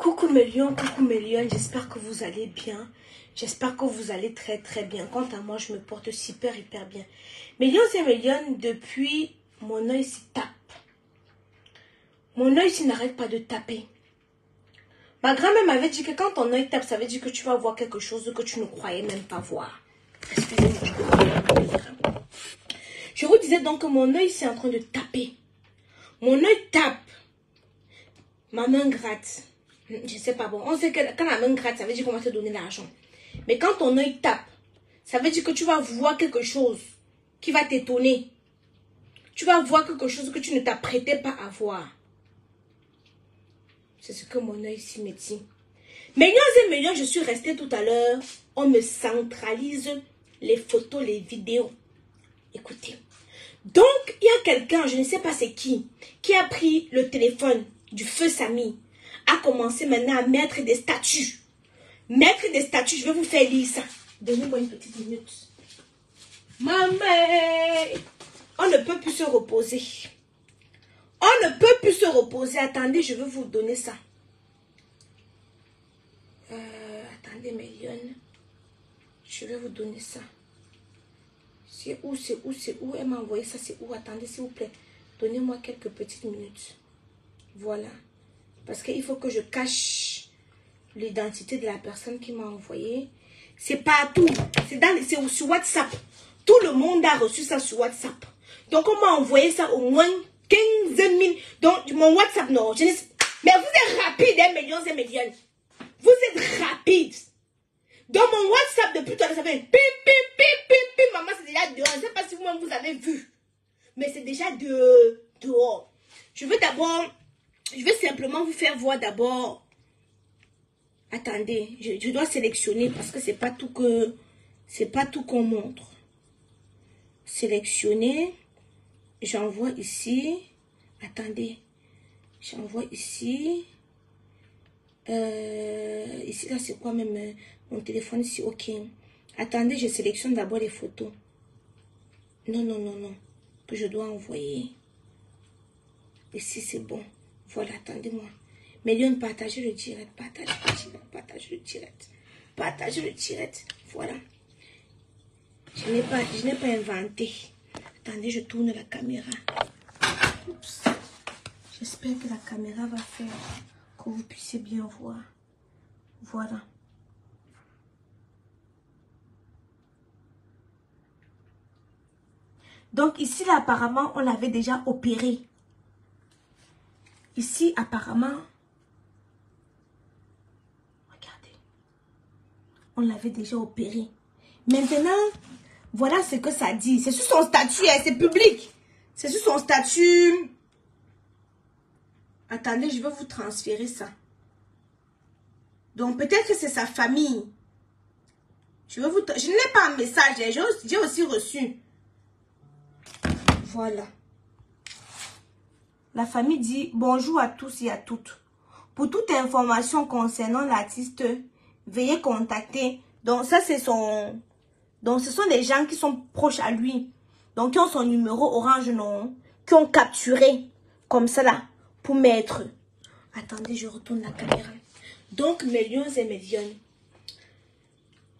Coucou mes lions, coucou mes lions, j'espère que vous allez bien. J'espère que vous allez très très bien. Quant à moi, je me porte super hyper bien. Mes lions et mes lions, depuis mon œil s'y tape. Mon œil s'y n'arrête pas de taper. Ma grand-mère m'avait dit que quand ton œil tape, ça veut dire que tu vas voir quelque chose que tu ne croyais même pas voir. Excusez-moi, Je vous disais donc que mon œil c'est en train de taper. Mon œil tape. Ma main gratte. Je sais pas bon. On sait que quand la main gratte, ça veut dire qu'on va te donner l'argent. Mais quand ton œil tape, ça veut dire que tu vas voir quelque chose qui va t'étonner. Tu vas voir quelque chose que tu ne t'apprêtais pas à voir. C'est ce que mon œil s'y me dit. Millions et millions, je suis restée tout à l'heure. On me centralise les photos, les vidéos. Écoutez. Donc, il y a quelqu'un, je ne sais pas c'est qui, qui a pris le téléphone du feu Samy, a commencé maintenant à mettre des statuts. Mettre des statuts, je vais vous faire lire ça. Donnez-moi une petite minute. Maman, on ne peut plus se reposer. On ne peut plus se reposer. Attendez, je vais vous donner ça. Euh, attendez, Mélione. Je vais vous donner ça. C'est où, c'est où, c'est où? Elle m'a envoyé ça, c'est où? Attendez, s'il vous plaît. Donnez-moi quelques petites minutes. Voilà. Parce qu'il faut que je cache l'identité de la personne qui m'a envoyé. C'est partout. C'est sur WhatsApp. Tout le monde a reçu ça sur WhatsApp. Donc, on m'a envoyé ça au moins 15 000. Donc, mon WhatsApp, non. Je mais vous êtes rapide, hein, millions et millions. Vous êtes rapide. Dans mon WhatsApp, depuis tout à l'heure, ça fait pip, pip. Maman, c'est déjà dehors. Je ne sais pas si vous-même vous avez vu. Mais c'est déjà de, dehors. Je veux d'abord, je vais simplement vous faire voir d'abord. Attendez, je, dois sélectionner parce que c'est pas tout que, c'est pas tout qu'on montre. Sélectionner. J'envoie ici. Attendez. J'envoie ici. Euh, ici, là, c'est quoi même euh, mon téléphone ici? Ok. Attendez, je sélectionne d'abord les photos. Non, non, non, non. Que je dois envoyer. Ici, c'est bon. Voilà, attendez-moi. Million, partagez le direct. Partagez le direct. Partagez le direct. Partagez le direct. Voilà. Je n'ai pas, je n'ai pas inventé. Attendez, je tourne la caméra. Oups. J'espère que la caméra va faire que vous puissiez bien voir. Voilà. Donc ici, là, apparemment, on l'avait déjà opéré. Ici, apparemment, regardez, on l'avait déjà opéré. Maintenant, voilà ce que ça dit. C'est sur son statut, hein, c'est public. C'est sur son statut. Attendez, je vais vous transférer ça. Donc, peut-être que c'est sa famille. Je, je n'ai pas un message, hein. j'ai aussi reçu. Voilà. La famille dit bonjour à tous et à toutes. Pour toute information concernant l'artiste, veuillez contacter. Donc, ça, c'est son donc, ce sont des gens qui sont proches à lui. Donc, qui ont son numéro orange, non Qui ont capturé, comme ça là, pour mettre. Attendez, je retourne la caméra. Donc, mes lions et mes lionnes,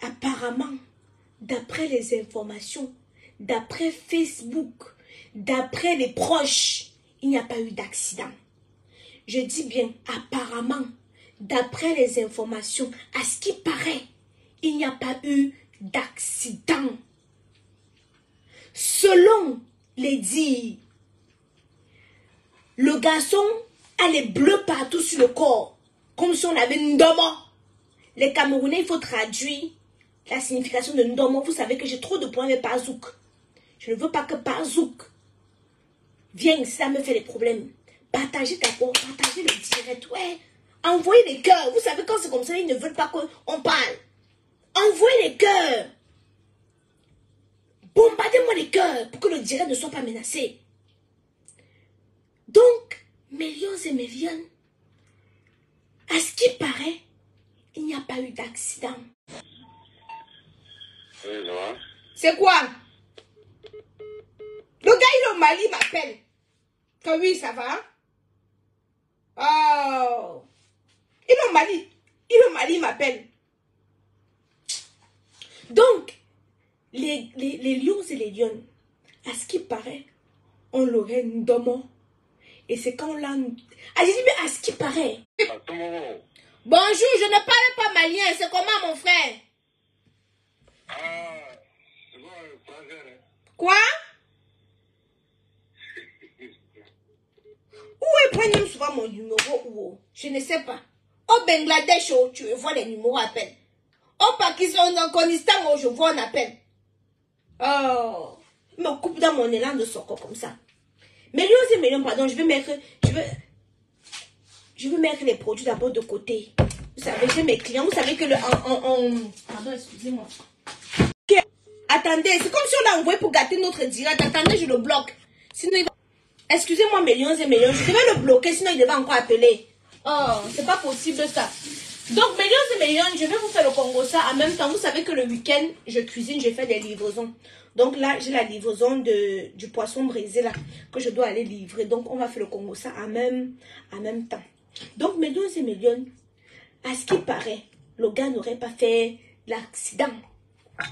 apparemment, d'après les informations, d'après Facebook, d'après les proches, n'y a pas eu d'accident. Je dis bien apparemment, d'après les informations, à ce qui paraît, il n'y a pas eu d'accident. Selon les dires, le garçon a les bleus partout sur le corps, comme si on avait Ndomo. Les Camerounais, il faut traduire la signification de Ndomo. Vous savez que j'ai trop de points avec Pazouk. Je ne veux pas que Pazouk vienne ici, ça me fait des problèmes. Partagez d'abord, partagez le direct, ouais. Envoyez les cœurs. Vous savez, quand c'est comme ça, ils ne veulent pas qu'on parle. Envoyez les cœurs. Bombardez-moi les cœurs pour que le direct ne soit pas menacé. Donc, mes lions et mes lionnes, à ce qui paraît, il n'y a pas eu d'accident. C'est quoi? Le gars, il est au Mali, m'appelle. Que oui, ça va Oh. Il est au Mali. Il est au Mali, il m'appelle. Donc, les, les, lions et les lionnes, à ce qui paraît, on l'aurait nommé. Et c'est quand l'a... Ah, j'ai dit, mais à ce qui paraît. Bonjour, je ne parle pas malien. C'est comment, mon frère? Ah, bon. Quoi? Où prennent souvent mon numéro où? Je ne sais pas. Au Bangladesh, oh, tu vois les numéros à peine. Au Pakistan, en Afghanistan, oh, je vois un appel. Oh, il me coupe dans mon élan de soccer comme ça. Millions et millions, pardon, je vais mettre, je veux, je veux mettre les produits d'abord de côté. Vous savez, j'ai mes clients, vous savez que le, en, pardon, excusez-moi. Attendez, c'est comme si on l'a envoyé pour gâter notre direct. Attendez, je le bloque. Sinon, il va... Excusez-moi, millions et millions, je devais le bloquer, sinon il devait encore appeler. Oh, c'est pas possible ça. Donc, millions et millions, je vais vous faire le Congo ça. En même temps, vous savez que le week-end, je cuisine, je fais des livraisons. Donc là, j'ai la livraison de, du poisson brisé là, que je dois aller livrer. Donc, on va faire le Congo ça en même, temps. Donc, millions et millions, à ce qui paraît, le gars n'aurait pas fait l'accident.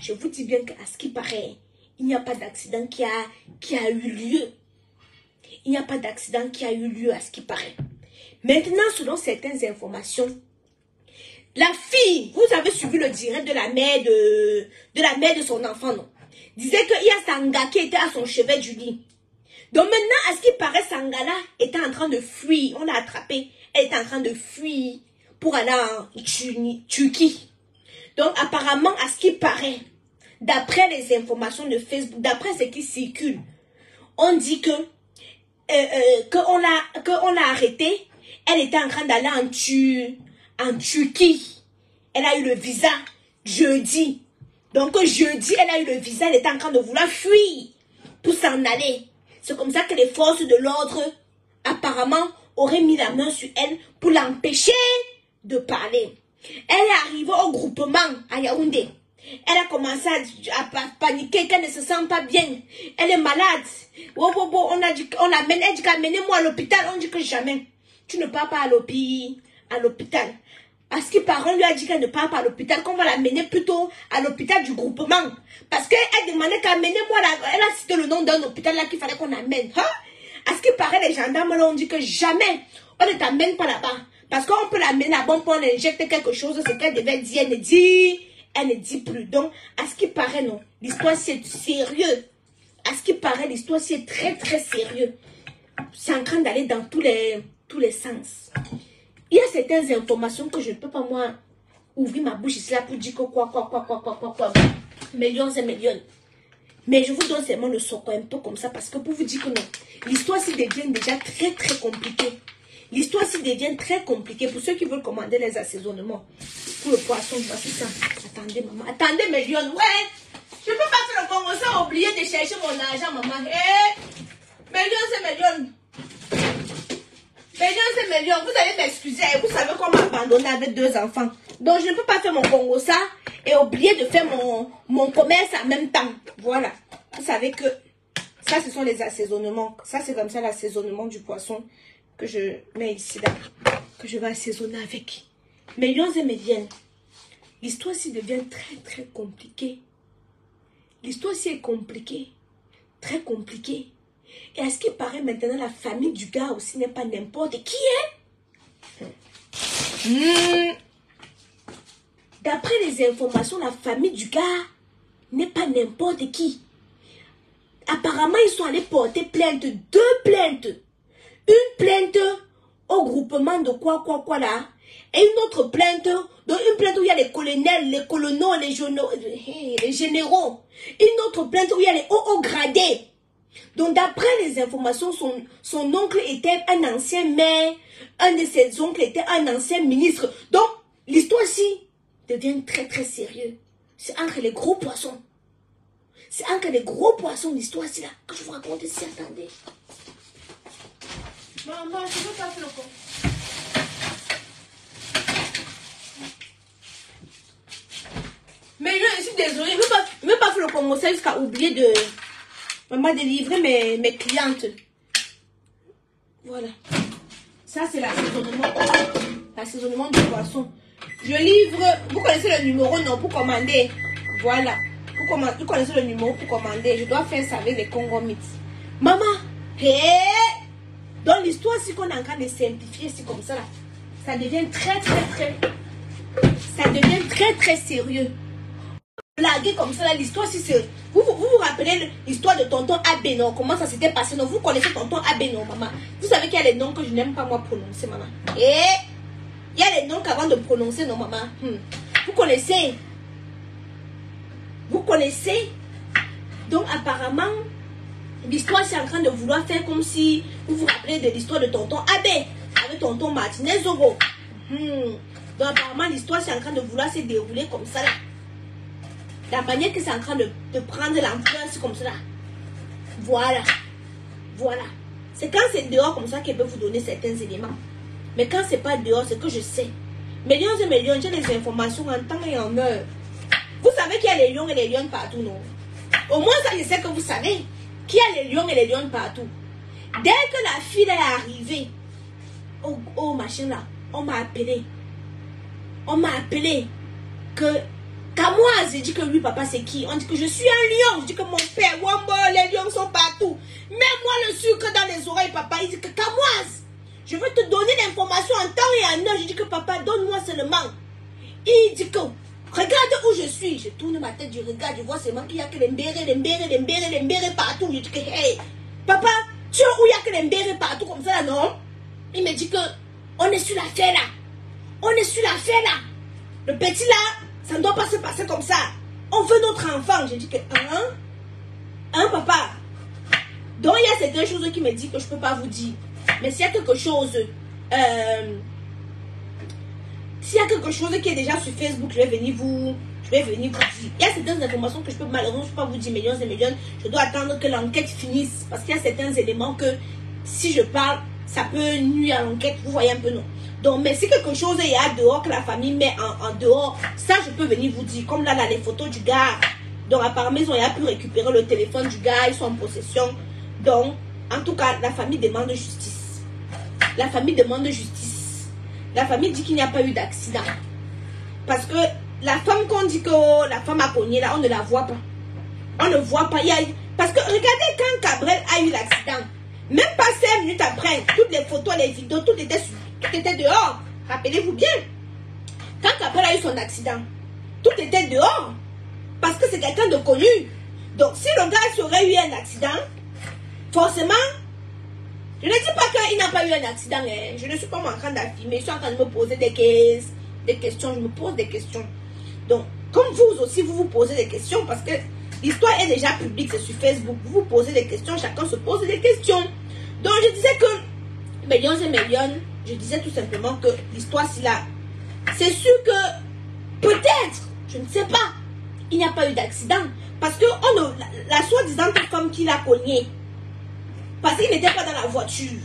Je vous dis bien qu'à ce qui paraît, il n'y a pas d'accident qui a eu lieu. Il n'y a pas d'accident qui a eu lieu à ce qui paraît. Maintenant, selon certaines informations, la fille, vous avez suivi le direct de la mère de, la mère de son enfant, non? Disait qu'il y a Sanga qui était à son chevet du lit. Donc maintenant, à ce qui paraît, Sangala était en train de fuir. On l'a attrapé. Elle était en train de fuir pour aller en Turquie. Donc apparemment, à ce qui paraît, d'après les informations de Facebook, d'après ce qui circule, on dit que euh, euh, qu'on l'a arrêtée. Elle était en train d'aller en, en Turquie. Elle a eu le visa jeudi. Donc jeudi, elle a eu le visa. Elle était en train de vouloir fuir pour s'en aller. C'est comme ça que les forces de l'ordre, apparemment, auraient mis la main sur elle pour l'empêcher de parler. Elle est arrivée au groupement à Yaoundé. Elle a commencé à, paniquer qu'elle ne se sent pas bien. Elle est malade. Oh, oh, oh, on a dit, on l'amène, elle dit qu'amenez-moi à l'hôpital. On dit que jamais. Tu ne pars pas à l'hôpital. À ce qui paraît, on lui a dit qu'elle ne part pas à l'hôpital, qu'on va l'amener plutôt à l'hôpital du groupement. Parce qu'elle demandait qu'amenez-moi là. Elle a cité le nom d'un hôpital là qu'il fallait qu'on amène. Hein? À ce qui paraît, les gendarmes là ont dit que jamais on ne t'amène pas là-bas. Parce qu'on peut l'amener là-bas pour injecter quelque chose, c'est qu'elle devait dire, elle ne dit, elle ne dit plus. Donc, à ce qui paraît, non, l'histoire c'est sérieux. À ce qui paraît, l'histoire c'est très très sérieux. C'est en train d'aller dans tous les, tous les sens. Il y a certaines informations que je ne peux pas moi ouvrir ma bouche ici là pour dire que quoi, quoi, quoi, quoi, quoi, quoi, quoi, millions et millions. Mais je vous donne seulement le socle un peu comme ça parce que pour vous dire que non, l'histoire s'y devient déjà très très compliquée. L'histoire s'y devient très compliquée pour ceux qui veulent commander les assaisonnements. Pour le poisson, voici ça. Attendez, maman. Attendez, millions. Ouais. Je peux pas faire le Congo sans oublier de chercher mon argent, maman. Eh, millions et millions. Millions et millions. Vous allez m'excuser. Vous savez comment m'abandonner avec deux enfants. Donc, je ne peux pas faire mon Congo ça et oublier de faire mon, mon commerce en même temps. Voilà. Vous savez que ça, ce sont les assaisonnements. Ça, c'est comme ça l'assaisonnement du poisson que je mets ici, là, que je vais assaisonner avec. Millions et millions. L'histoire s'y devient très, très compliquée. L'histoire s'y est compliquée. Très compliquée. Et à ce qui paraît maintenant, la famille du gars aussi n'est pas n'importe qui, hein? Hmm. D'après les informations, la famille du gars n'est pas n'importe qui. Apparemment, ils sont allés porter plainte, deux plaintes. Une plainte au groupement de quoi, quoi, quoi là. Et une autre plainte, donc une plainte où il y a les colonels, les colonels, les, généraux, les généraux. Une autre plainte où il y a les hauts, hauts gradés. Donc d'après les informations, son, oncle était un ancien maire, un de ses oncles était un ancien ministre. Donc l'histoire-ci devient très très sérieux. C'est entre les gros poissons. C'est entre les gros poissons l'histoire-ci là que je vous raconte ici. Attendez. Maman, je veux pas faire le con. Mais je, suis désolée, je ne veux pas, faire le commencer jusqu'à oublier de, maman, de livrer mes, mes clientes. Voilà. Ça, c'est l'assaisonnement. assaisonnement de poisson. Je livre, vous connaissez le numéro, non, pour commander. Voilà. Vous, connaissez le numéro pour commander. Je dois faire ça avec les Congo. Maman, hé! Dans l'histoire, si qu'on est en train de simplifier, c'est comme ça, ça devient très, très, très. Ça devient très, sérieux. Blaguer comme ça, l'histoire, si c'est. Vous, vous rappelez l'histoire de tonton Abbé, non? Comment ça s'était passé, non? Vous connaissez tonton Abbé, non, maman? Vous savez qu'il y a des noms que je n'aime pas, moi, prononcer, maman. Et il y a les noms qu'avant de prononcer, non, maman? Hmm. Vous connaissez? Vous connaissez? Donc, apparemment, l'histoire, c'est en train de vouloir faire comme si vous vous rappelez de l'histoire de tonton Abbé avec tonton Martinez Zogo. Hmm. Donc, apparemment, l'histoire, c'est en train de vouloir se dérouler comme ça, là. La manière que c'est en train de, prendre l'ampleur, c'est comme ça, là. Voilà. Voilà. C'est quand c'est dehors comme ça qu'elle peut vous donner certains éléments. Mais quand c'est pas dehors, c'est que je sais. Millions et millions, j'ai des informations en temps et en heure. Vous savez qu'il y a les lions et les lions partout, non? Au moins, ça, je sais que vous savez qu'il y a les lions et les lions partout. Dès que la fille est arrivée, au, au machin là, on m'a appelé. On m'a appelé que Kamoise, dit que lui, papa, c'est qui? On dit que je suis un lion. Je dis que mon père, Wambo, les lions sont partout. Mets-moi le sucre dans les oreilles, papa. Il dit que Kamoise, je veux te donner l'information en temps et en heure. Je dis que papa, donne-moi seulement. Il dit que, regarde où je suis. Je tourne ma tête, je regarde, je vois seulement qu'il n'y a que les mbérés, les mbérés, les mbérés, les mbérés partout. Je dis que, hey, papa, tu vois où? Il y a que les mbérés partout comme ça, non? Il me dit que, on est sur l'affaire là. On est sur l'affaire là. Le petit là, ça ne doit pas se passer comme ça. On veut notre enfant. J'ai dit que, hein? Hein, papa? Donc, il y a certaines choses qui me disent que je ne peux pas vous dire. Mais s'il y a quelque chose, euh, s'il y a quelque chose qui est déjà sur Facebook, je vais venir vous, je vais venir vous dire. Il y a certaines informations que je peux malheureusement pas vous dire millions et millions. Je dois attendre que l'enquête finisse parce qu'il y a certains éléments que si je parle, ça peut nuire à l'enquête. Vous voyez un peu non? Donc, mais si quelque chose il y a dehors que la famille met en, en dehors, ça je peux venir vous dire. Comme là, là les photos du gars. Donc apparemment ils ont il a pu récupérer le téléphone du gars, ils sont en possession. Donc, en tout cas, la famille demande justice. La famille demande justice. La famille dit qu'il n'y a pas eu d'accident. Parce que la femme qu'on dit que la femme a cogné là, on ne la voit pas. On ne voit pas. Il Parce que regardez quand Cabrel a eu l'accident. Même pas 5 minutes après, toutes les photos, les vidéos, tout était, tout était dehors. Rappelez-vous bien. Quand Cabrel a eu son accident, tout était dehors. Parce que c'est quelqu'un de connu. Donc si le gars aurait eu un accident, forcément, je ne dis pas qu'il n'a pas eu un accident. hein. Je ne suis pas en train d'affirmer. Je suis en train de me poser des, ques- des questions. Je me pose des questions. Donc, comme vous aussi, vous vous posez des questions parce que l'histoire est déjà publique, c'est sur Facebook. Vous vous posez des questions, chacun se pose des questions. Donc, je disais que, millions et millions, je disais tout simplement que l'histoire, c'est là. C'est sûr que, peut-être, je ne sais pas, il n'y a pas eu d'accident. Parce que la, la soi-disant femme qui l'a cogné, parce qu'il n'était pas dans la voiture.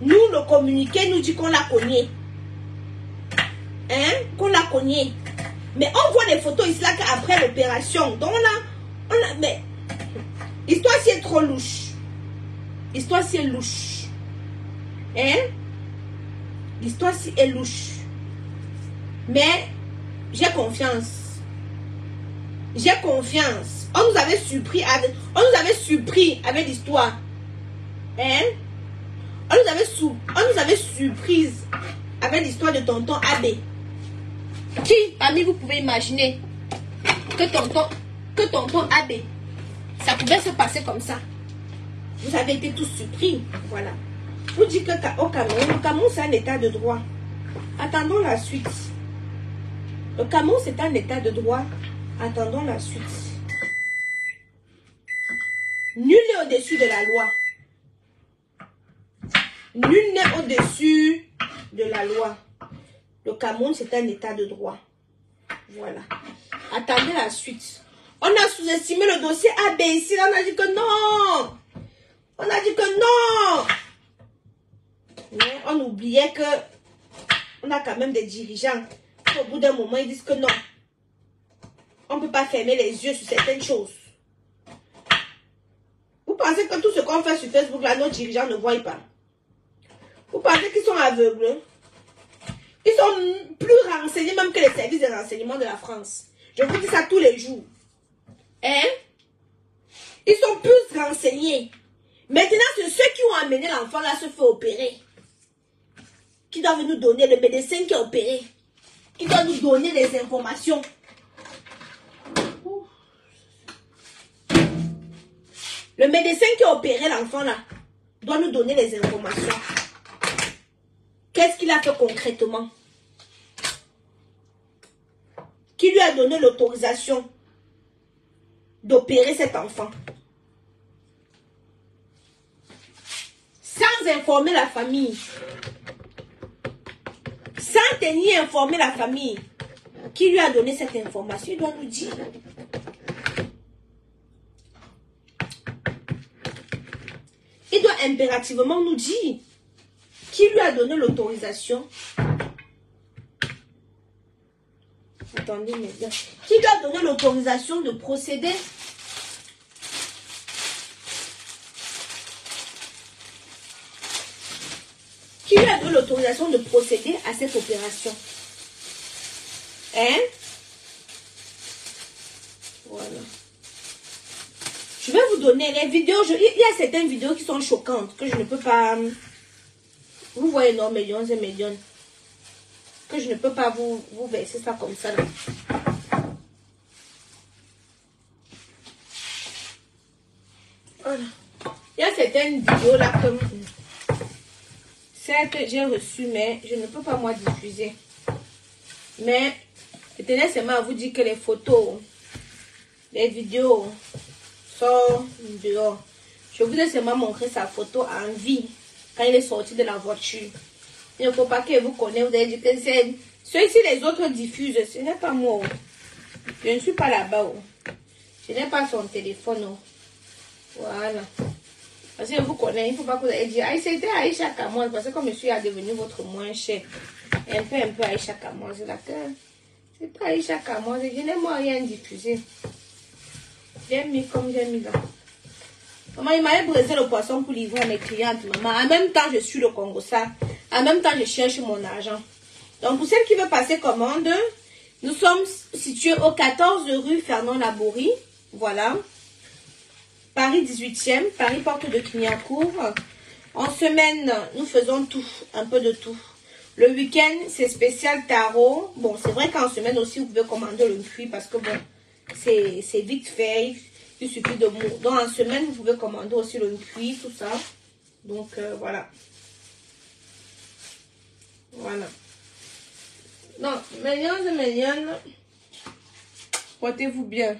Nous, le communiqué nous dit qu'on l'a cogné. Hein? Qu'on l'a cogné. Mais on voit des photos ici là qu'après l'opération. Donc on a, on a. Mais l'histoire ci est trop louche. L'histoire ci est louche. Hein? L'histoire ci est louche. Mais j'ai confiance. J'ai confiance. On nous avait surpris avec, on nous avait surpris avec l'histoire. Hein? On nous avait sou, on nous avait surprise avec l'histoire de tonton Abbé. Qui, parmi vous pouvez imaginer que tonton, que tonton Abbé, ça pouvait se passer comme ça? Vous avez été tous surpris. Voilà. Vous dis que au Cameroun, le Cameroun c'est un état de droit. Attendons la suite. Le Cameroun c'est un état de droit. Attendons la suite. Nul n'est au-dessus de la loi. Nul n'est au-dessus de la loi. Le Cameroun, c'est un état de droit. Voilà. Attendez la suite. On a sous-estimé le dossier AB ici. Là, on a dit que non. On a dit que non. On oubliait que on a quand même des dirigeants. Au bout d'un moment, ils disent que non. On ne peut pas fermer les yeux sur certaines choses. Vous pensez que tout ce fait sur Facebook, là, nos dirigeants ne voient pas Vous pensez qu'ils sont aveugles Ils sont plus renseignés même que les services de renseignement de la France. Je vous dis ça tous les jours. Hein? Ils sont plus renseignés. Maintenant, c'est ceux qui ont amené l'enfant là se faire opérer. Qui doivent nous donner, le médecin qui a opéré. Qui doit nous donner des informations. Le médecin qui a opéré l'enfant là doit nous donner les informations. Qu'est-ce qu'il a fait concrètement? Qui lui a donné l'autorisation d'opérer cet enfant? Sans informer la famille. Sans tenir informer la famille. Qui lui a donné cette information Il doit nous dire. Doit impérativement nous dire qui lui a donné l'autorisation. Attendez, mais bien. Qui lui a donné l'autorisation de procéder? Qui lui a donné l'autorisation de procéder à cette opération? Hein Voilà. Je les vidéos. il y a certaines vidéos qui sont choquantes que je ne peux pas... Vous voyez, non, millions et millions. Que je ne peux pas vous, vous verser ça comme ça. Il y a certaines vidéos là comme... Certes, j'ai reçu, mais je ne peux pas moi diffuser. Mais je tenais seulement à vous dire que les photos, les vidéos sont dehors. Je vous ai seulement montré sa photo en vie quand il est sorti de la voiture. Il ne faut pas que vous connaissiez, vous avez que c'est... Ceux-ci, les autres diffusent, ce n'est pas moi. Je ne suis pas là-bas. Je n'ai pas son téléphone. Voilà. Parce que vous connaissez, il ne faut pas que vous ayez dit, ah, c'était Aïcha Kamoz, parce que comme je suis à devenir votre moins cher, un peu, un peu Aïcha Kamoz, là, c'est pas Aïcha Kamoz, je n'ai moi rien diffusé. J'ai mis comme j'ai mis là. Maman, il m'avait brisé le poisson pour livrer à mes clientes, maman. En même temps, je suis le Congo, ça. En même temps, je cherche mon argent. Donc, pour celle qui veut passer commande, nous sommes situés au 14 rue Fernand Laborie. Voilà. Paris 18e, Paris Porte de Clignancourt. En semaine, nous faisons tout, un peu de tout. Le week-end, c'est spécial tarot. Bon, c'est vrai qu'en semaine aussi, vous pouvez commander le cuit parce que bon, c'est vite fait. Il suffit de... Donc, en semaine, vous pouvez commander aussi le cuit, tout ça. Donc, euh, voilà. Voilà. Donc, mignonnes et mignonnes, portez-vous bien.